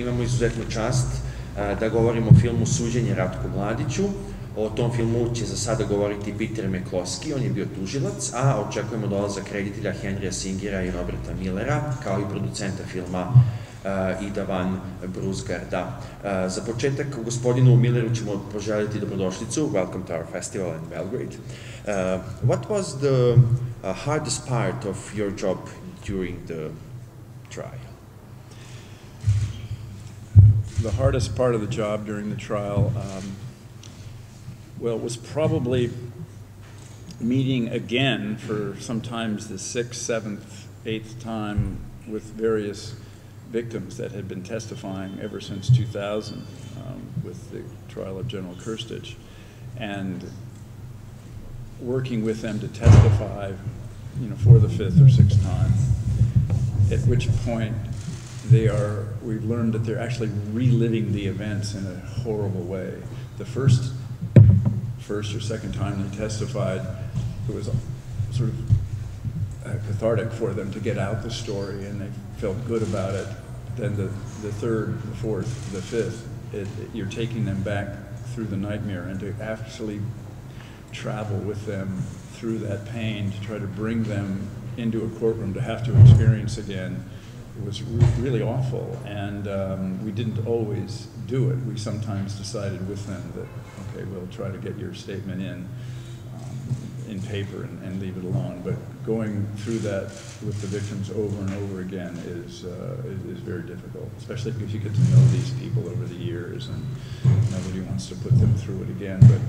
imamo izuzetnu čast da govorimo o filmu Suđenje Ratku Mladiću. O tom filmu će za sada govoriti Peter McCloskey, on je bio tužilac, a očekujemo dolazak reditelja Henrya Singera i Roberta Millera, kao i producenta filma uh, Ida Van Brusgarda. Za početak, gospodinu Milleru ćemo poželjeti dobrodošlicu. Welcome to our festival in Belgrade. Uh, what was the uh, hardest part of your job during the trial? The hardest part of the job during the trial, um, well, it was probably meeting again for sometimes the sixth, seventh, eighth time with various victims that had been testifying ever since 2000 um, with the trial of General Krstic, and working with them to testify, you know, for the fifth or sixth time. At which point they are, we've learned that they're actually reliving the events in a horrible way. The first, first or second time they testified, it was sort of uh, cathartic for them to get out the story and they felt good about it. Then the, the third, the fourth, the fifth, it, it, you're taking them back through the nightmare and to actually travel with them through that pain to try to bring them into a courtroom to have to experience again it was re really awful, and um, we didn't always do it. We sometimes decided with them that, okay, we'll try to get your statement in um, in paper and, and, leave it alone. But going through that with the victims over and over again is, uh, is, is, very difficult, especially because you get to know these people over the years, and nobody wants to put them through it again. But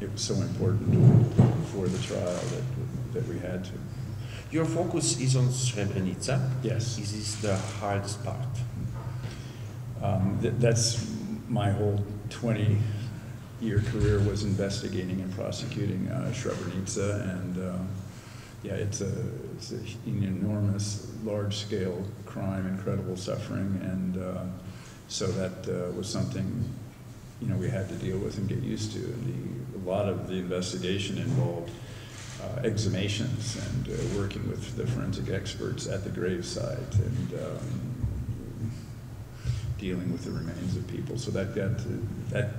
it was so important for the trial that, that we had to. Your focus is on Srebrenica. Yes. This Is the hardest part? Um, th that's my whole 20 year career was investigating and prosecuting uh, Srebrenica, and uh, yeah, it's, a, it's a, an enormous, large scale crime, incredible suffering, and uh, so that uh, was something you know we had to deal with and get used to. And the, a lot of the investigation involved uh, exhumations and uh, working with the forensic experts at the gravesite and um, dealing with the remains of people. So that got to, that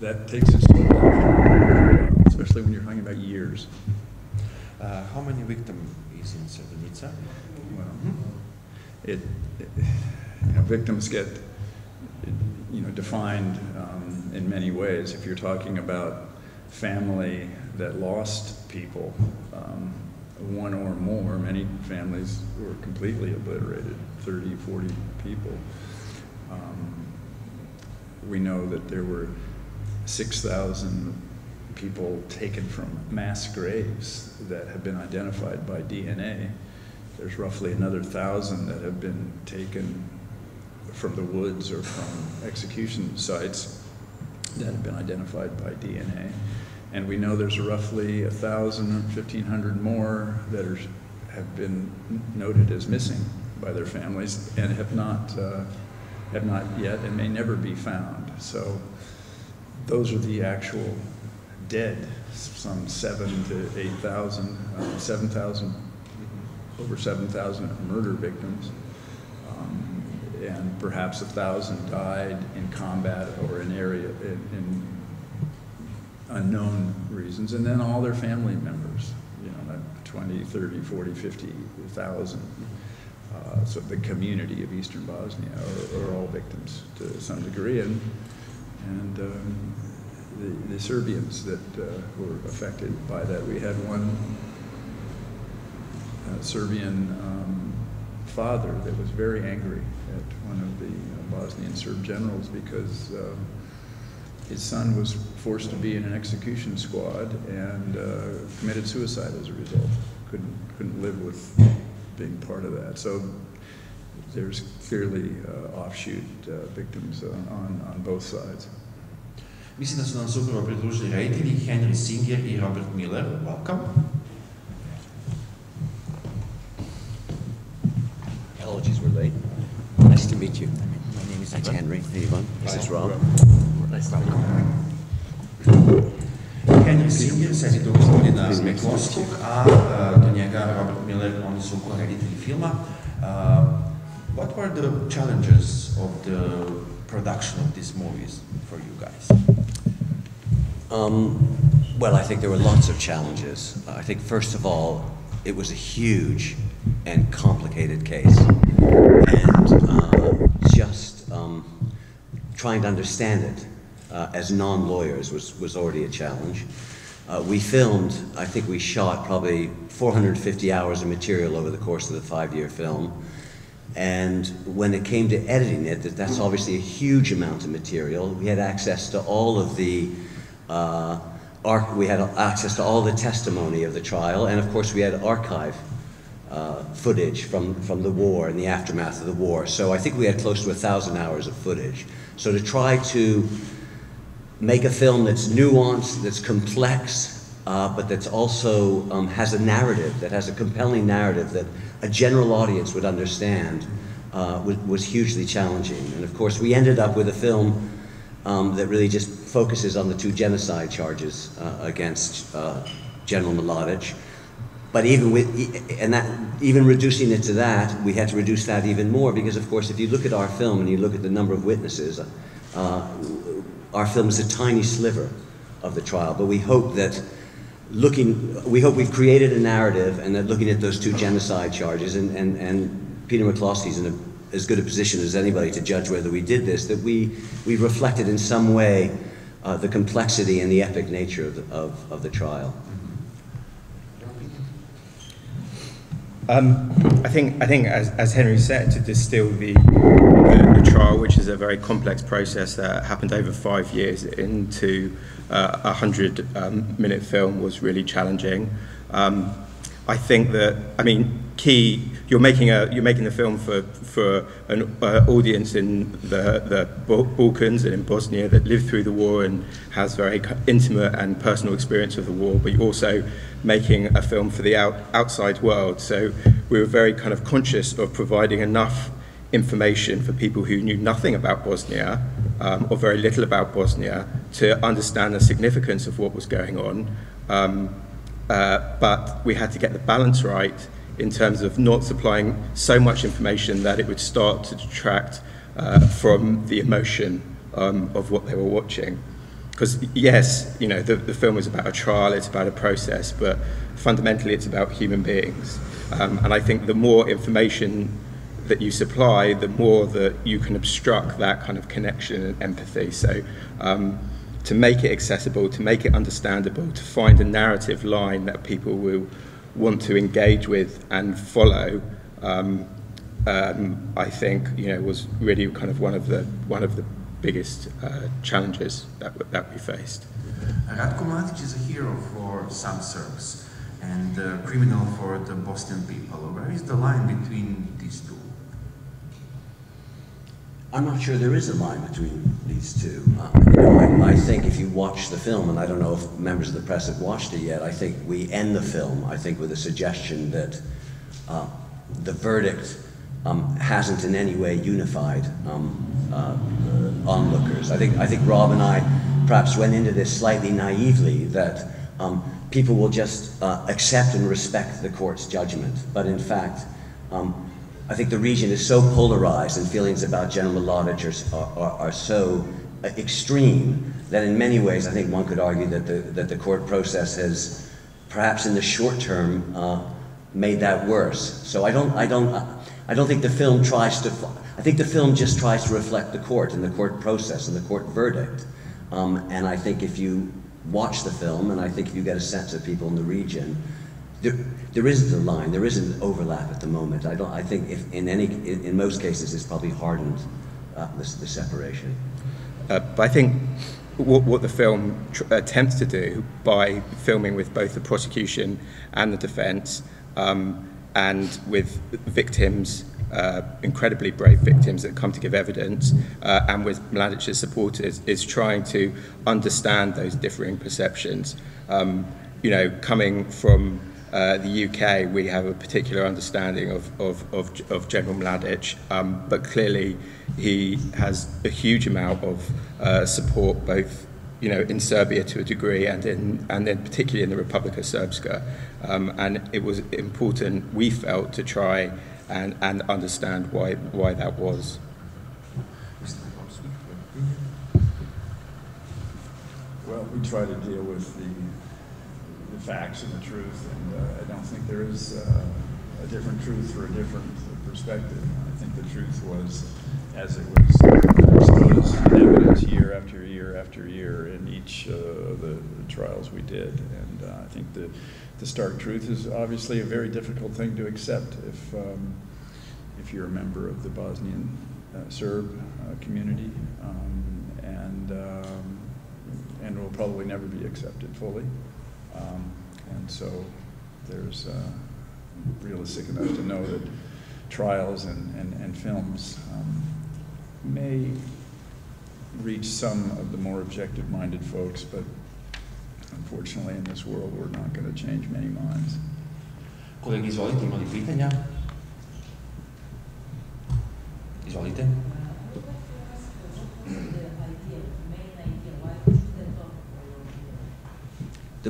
that takes its toll, especially when you're talking about years. Uh, how many victims is in Srebrenica? Well, it, it, you know, victims get you know defined um, in many ways. If you're talking about family that lost people, um, one or more, many families were completely obliterated, 30, 40 people. Um, we know that there were 6,000 people taken from mass graves that have been identified by DNA. There's roughly another thousand that have been taken from the woods or from execution sites that have been identified by DNA. And we know there's roughly 1,000, 1,500 more that are, have been noted as missing by their families and have not, uh, have not yet and may never be found. So those are the actual dead, some seven to 8,000, uh, 7,000, over 7,000 murder victims. Um, and perhaps a thousand died in combat or in area in, in unknown reasons, and then all their family members, you know, 20, 30, 40, 50,000. Uh, so the community of Eastern Bosnia are, are all victims to some degree, and, and um, the, the, Serbians that uh, were affected by that. We had one uh, Serbian um, father that was very angry at one of the uh, Bosnian Serb generals because um, his son was forced to be in an execution squad and uh, committed suicide as a result. Couldn't couldn't live with being part of that. So there's clearly uh, offshoot uh, victims on, on both sides. Mislim da su nam se upravo pridružili reditelji Henry Singer i Robert Miller. Welcome. Apologies, we're late. Nice to meet you. My name is Henry. Hey, Yvonne. This is Rob. Henry Singer sedi do gospodina McCloskog, a uh, do njega Robert Miller, oni su reditelji filma. Uh, what were the challenges of the production of these movies for you guys? Um, well, I think there were lots of challenges. I think, first of all, it was a huge and complicated case. And uh, just um, trying to understand it uh, as non lawyers was, was already a challenge. Uh, we filmed, I think we shot probably 450 hours of material over the course of the five year film. And when it came to editing it, that, that's obviously a huge amount of material. We had access to all of the uh, arc, we had access to all the testimony of the trial, and of course we had archive uh, footage from, from the war and the aftermath of the war. So I think we had close to a thousand hours of footage. So to try to make a film that's nuanced, that's complex, uh, but that's also um, has a narrative, that has a compelling narrative that a general audience would understand, uh, was, was, hugely challenging. And of course, we ended up with a film um, that really just focuses on the two genocide charges uh, against uh, General Mladic. But even with, and that, even reducing it to that, we had to reduce that even more because, of course, if you look at our film and you look at the number of witnesses, uh, our film is a tiny sliver of the trial, but we hope that looking, we hope we've created a narrative and that looking at those two genocide charges, and, and, and Peter McCloskey's in a, as good a position as anybody to judge whether we did this, that we, we reflected in some way uh, the complexity and the epic nature of the, of, of the trial. Um, I think, I think as, as Henry said, to distill the, the, the, trial, which is a very complex process that happened over five years, into uh, a hundred um, minute film was really challenging. Um, I think that, I mean, key, you're making, a, you're making the film for, for an uh, audience in the, the Balkans and in Bosnia that lived through the war and has very intimate and personal experience of the war, but you're also making a film for the out, outside world. So we were very kind of conscious of providing enough information for people who knew nothing about Bosnia um, or very little about Bosnia to understand the significance of what was going on. Um, uh, but we had to get the balance right in terms of not supplying so much information that it would start to detract uh, from the emotion um, of what they were watching. Because yes, you know, the, the film is about a trial, it's about a process, but fundamentally it's about human beings. Um, and I think the more information that you supply, the more that you can obstruct that kind of connection and empathy. So um, to make it accessible, to make it understandable, to find a narrative line that people will want to engage with and follow, um, um, I think you know was really kind of one of the one of the biggest uh, challenges that that we faced. Ratko Mladic is a hero for some Serbs and a criminal for the Bosnian people. Where is the line between these two? I'm not sure there is a line between these two. Uh, you know, I, I, think if you watch the film, and I don't know if members of the press have watched it yet, I think we end the film, I think, with a suggestion that uh, the verdict um, hasn't in any way unified um, uh, onlookers. I think, I think Rob and I perhaps went into this slightly naively that um, people will just uh, accept and respect the court's judgment, but in fact, um, I think the region is so polarized and feelings about General Mladic are, are, are, so extreme that in many ways I think one could argue that the, that the court process has perhaps in the short term uh, made that worse. So I don't, I, don't, I don't think the film tries to, I think the film just tries to reflect the court and the court process and the court verdict. Um, and I think if you watch the film and I think if you get a sense of people in the region, there, there isn't a line, there isn't overlap at the moment. I don't. I think if in any, in, in most cases, it's probably hardened uh, the, the, separation. Uh, but I think what, what the film attempts to do by filming with both the prosecution and the defence, um, and with victims. Uh, incredibly brave victims that come to give evidence, uh, and with Mladic's supporters, is trying to understand those differing perceptions. Um, you know, coming from uh, the UK, we have a particular understanding of, of, of, of General Mladic, um, but clearly he has a huge amount of uh, support both you know, in Serbia to a degree, and in and then particularly in the Republika Srpska, um, and it was important we felt to try and, and understand why why that was. Well, we try to deal with the the facts and the truth, and uh, I don't think there is uh, a different truth for a different perspective. I think the truth was, as it was exposed in evidence year after year after year in each uh, of the, the trials we did, and uh, I think the the stark truth is obviously a very difficult thing to accept if um, if you're a member of the Bosnian uh, Serb community, um, and um, and will probably never be accepted fully. Um, and so there's uh, realistic enough to know that trials and, and, and films um, may reach some of the more objective-minded folks, but unfortunately in this world we're not going to change many minds. Izvolite.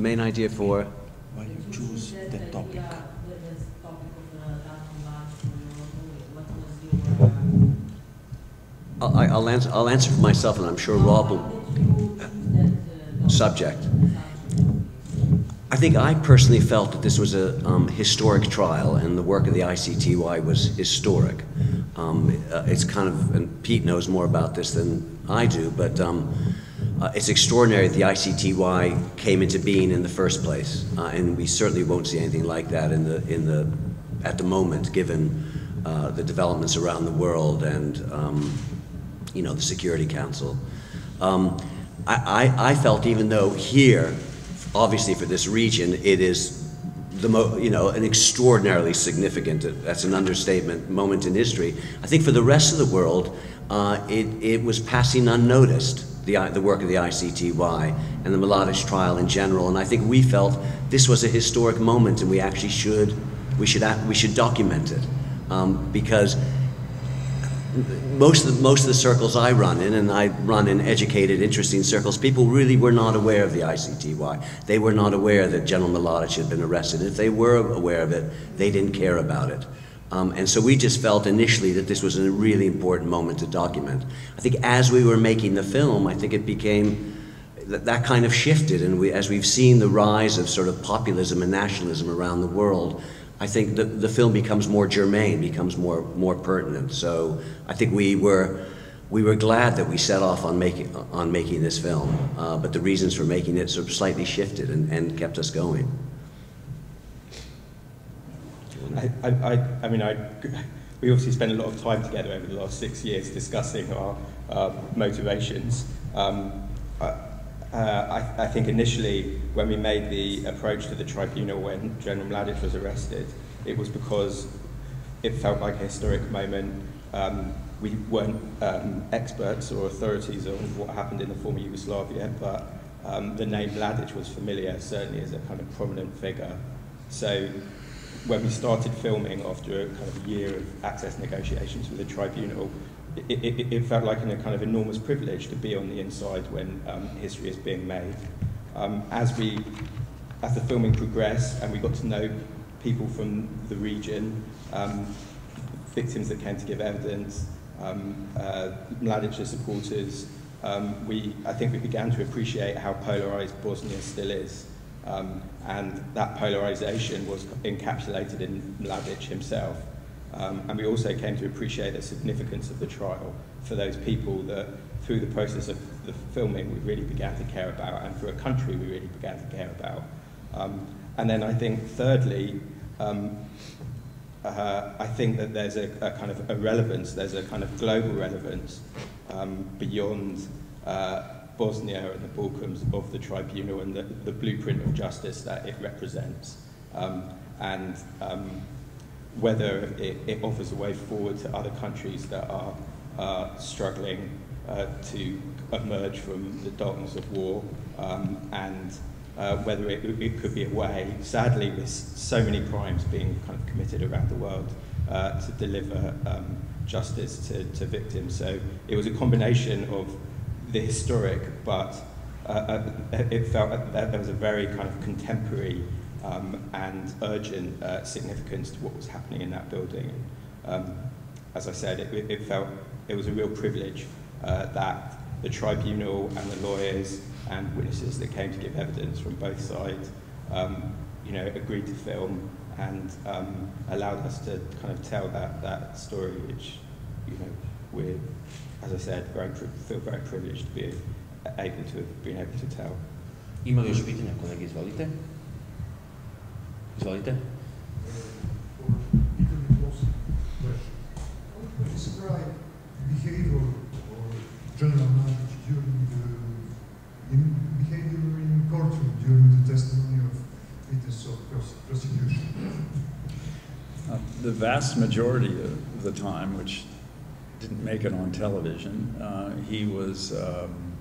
Main idea for, Why you choose the topic? I'll, I- I'll answer, I'll answer for myself, and I'm sure Rob will, subject. I think I personally felt that this was a um, historic trial, and the work of the ICTY was historic. Um, uh, it's kind of, and Pete knows more about this than I do, but um, uh, it's extraordinary that the ICTY came into being in the first place, uh, and we certainly won't see anything like that in the in the at the moment, given uh, the developments around the world and um, you know the Security Council. Um, I, I, I felt even though here, obviously for this region, it is the mo, you know, an extraordinarily significant, that's an understatement, moment in history. I think for the rest of the world, uh, it, it was passing unnoticed, the, the work of the ICTY and the Mladic trial in general. And I think we felt this was a historic moment and we actually should, we should, we should document it. Um, because most of, the, most of the circles I run in, and I run in educated, interesting circles, people really were not aware of the ICTY. They were not aware that General Mladic had been arrested. If they were aware of it, they didn't care about it. Um, and so we just felt initially that this was a really important moment to document. I think as we were making the film, I think it became that, that kind of shifted, and we, as we've seen the rise of sort of populism and nationalism around the world, I think the, the film becomes more germane, becomes more, more pertinent. So I think we were, we were glad that we set off on making, on making this film, uh, but the reasons for making it sort of slightly shifted and, and kept us going. I, I, I mean, I, we obviously spent a lot of time together over the last six years discussing our uh, motivations. Um, I, uh, I, I think initially when we made the approach to the tribunal when General Mladic was arrested, it was because it felt like a historic moment. Um, we weren't um, experts or authorities on what happened in the former Yugoslavia, but um, the name Mladic was familiar, certainly as a kind of prominent figure. So when we started filming after a kind of year of access negotiations with the tribunal, it, it, it felt like a kind of enormous privilege to be on the inside when um, history is being made. Um, as we, as the filming progressed and we got to know people from the region, um, victims that came to give evidence, um, uh, supporters, um, we, I think we began to appreciate how polarized Bosnia still is. Um, and that polarization was encapsulated in Mladic himself. Um, and we also came to appreciate the significance of the trial for those people that, through the process of the filming, we really began to care about, and for a country we really began to care about. Um, and then I think, thirdly, um, uh, I think that there's a, a, kind of a relevance, there's a kind of global relevance um, beyond uh, Bosnia and the Balkans of the tribunal and the, the blueprint of justice that it represents. Um, and um, whether it, it, offers a way forward to other countries that are uh, struggling uh, to emerge from the darkness of war um, and uh, whether it, it, could be a way, sadly, with so many crimes being kind of committed around the world, uh, to deliver um, justice to, to victims. So it was a combination of the historic, but uh, uh, it felt that there was a very kind of contemporary um, and urgent uh, significance to what was happening in that building. Um, as I said, it, it, felt it was a real privilege uh, that the tribunal and the lawyers and witnesses that came to give evidence from both sides, um, you know, agreed to film and um, allowed us to kind of tell that, that story, which, you know, we're, as I said, very pri- feel very privileged to be able to have been able to tell. Има ли još pitanja, kolege, izvolite. Izvolite. What is describe behavior or general knowledge during the in behavior in courtroom during the testimony of witness of pros- prosecution? Uh, The vast majority of the time, which didn't make it on television, uh, he was um,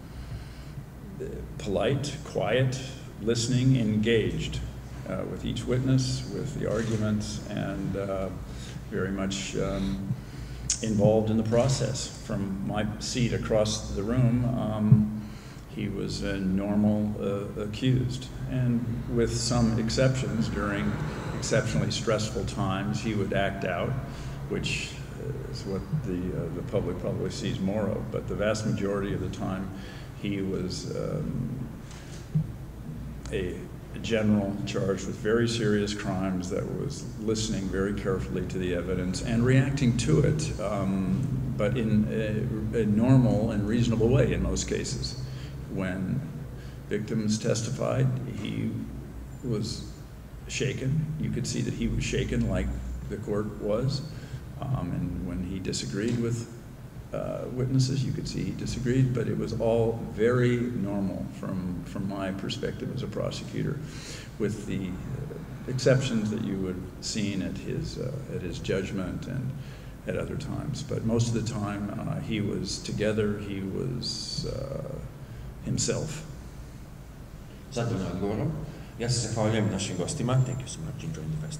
polite, quiet, listening, engaged uh, with each witness, with the arguments, and uh, very much um, involved in the process. From my seat across the room, um, he was a normal uh, accused. And with some exceptions, during exceptionally stressful times, he would act out, which is what the, uh, the public probably sees more of. But the vast majority of the time, he was um, a, general charged with very serious crimes that was listening very carefully to the evidence and reacting to it, um, but in a, a normal and reasonable way in most cases. When victims testified, he was shaken. You could see that he was shaken like the court was. Um, and when he disagreed with uh, witnesses, you could see he disagreed, but it was all very normal from, from my perspective as a prosecutor, with the exceptions that you would have seen at his, uh, at his judgment and at other times. But most of the time, uh, he was together, he was uh, himself. Odgovorom. Ja se zahvaljujem našim gostima. Thank you so much. Enjoying the festival.